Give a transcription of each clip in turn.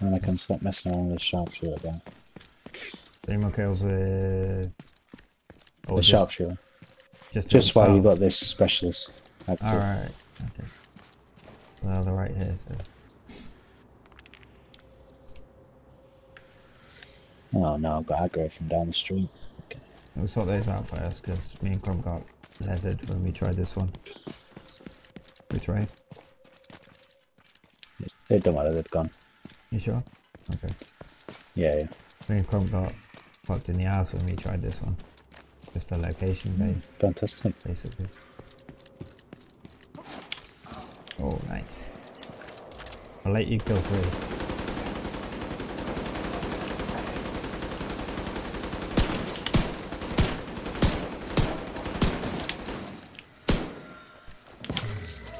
And I can stop messing around with the sharpshooter again. Three more kills with. Or the just, sharpshooter. Just, Just while oh, you got this specialist active. Alright, okay. Well, they're right here, so. Oh no, I've got aggro from down the street. Okay. We'll sort those out first, because me and Crumb got leathered when we tried this one. Which way? It don't matter, they've gone. You sure? Okay. Yeah, yeah. Me and Crumb got fucked in the ass when we tried this one. Just a location mm. base, Fantastic. basically. Oh, nice. I'll let you kill three.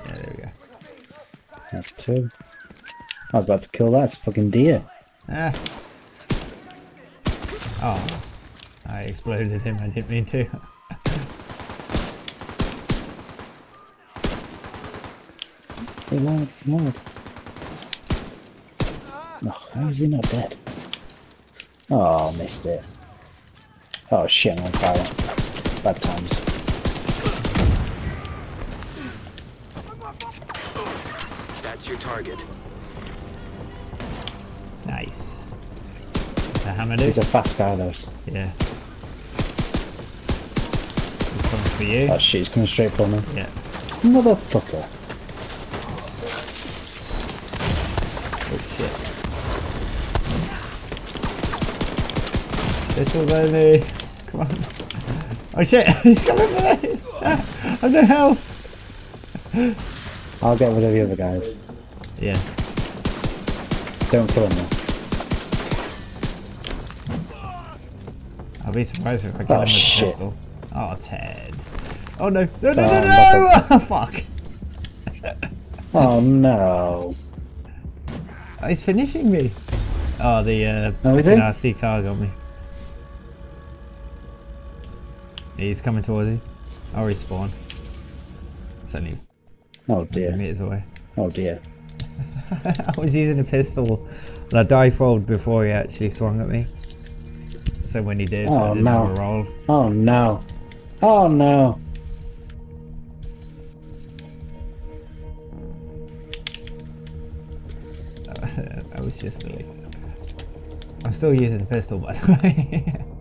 Yeah, there we go. That's two. I was about to kill that, it's a fucking deer. Ah. Oh. I exploded him, I didn't mean to. Reload, reload. Oh, how is he not dead? Oh, missed it. Oh shit, I'm on fire. Bad times. That's your target. Nice. Is that hammer He's dude? a fast guy, those. Yeah. He's coming for you. Oh shit, he's coming straight for me. Yeah. Motherfucker. Oh shit. This was only. Come on. Oh shit, he's coming for me! I've no health! I'll get rid of the other guys. Yeah. Kill him. I'll be surprised if I kill Oh, him with shit. a pistol. Oh, Ted. Oh no, no, no, Oh, no, no! Fuck. Oh no. Oh, he's finishing me. Oh, the uh, Oh, is fucking he? RC car got me. He's coming towards you. I'll respawn. It's only Oh dear. meters away. Oh dear. I was using a pistol and I dive rolled before he actually swung at me. So when he did, I Oh, didn't no. have a roll. Oh no. Oh no. I was just silly. I'm still using a pistol by the way.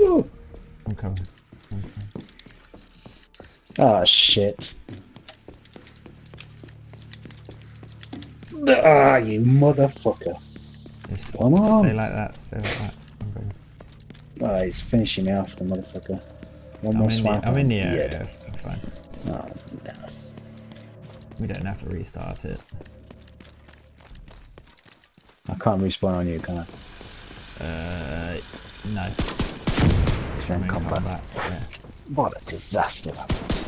I'm coming. I'm coming. Oh shit. Ah, you motherfucker. Just Come on. Stay like that, stay like that. Oh, he's finishing me off, the motherfucker. One I'm more swipe. the, I'm in the area. I'm fine. Oh, no. We don't have to restart it. I can't respawn on you, can I? Uh, no. If you're I'm in in combat. combat. Yeah. What a disaster that was.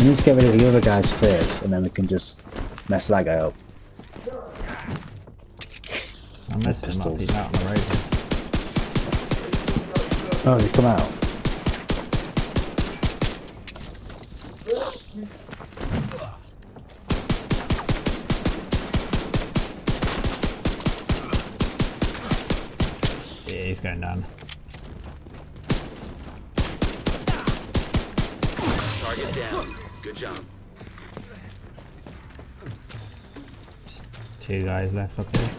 We need to get rid of the other guys first, and then we can just mess that guy up. I'm messing him up. He's out on the road. Oh, he's come out. He's going down. Target down. Good job. Two guys left up here.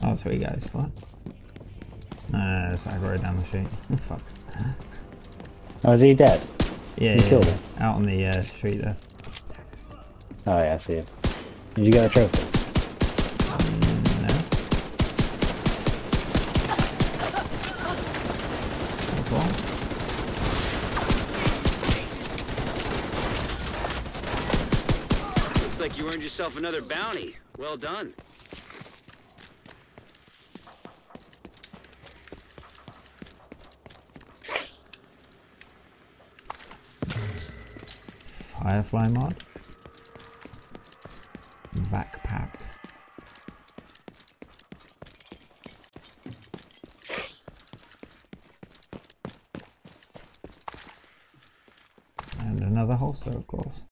Oh, three guys. What? No, no, no, it's aggro down the street. Fuck. Oh, is he dead? Yeah, You yeah, killed yeah. him? Out on the uh, street there. Oh yeah, I see him. You got a trophy? No. What's wrong? Looks like you earned yourself another bounty. Well done. Firefly mod. Another holster, of course.